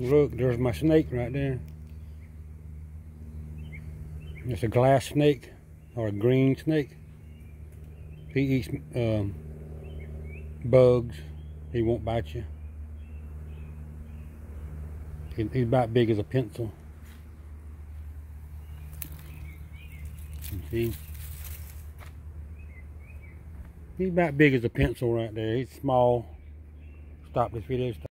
Look, there's my snake right there. It's a glass snake or a green snake. He eats um, bugs. He won't bite you. He, he's about big as a pencil. You See? He's about big as a pencil right there. He's small. Stop this video. Stop.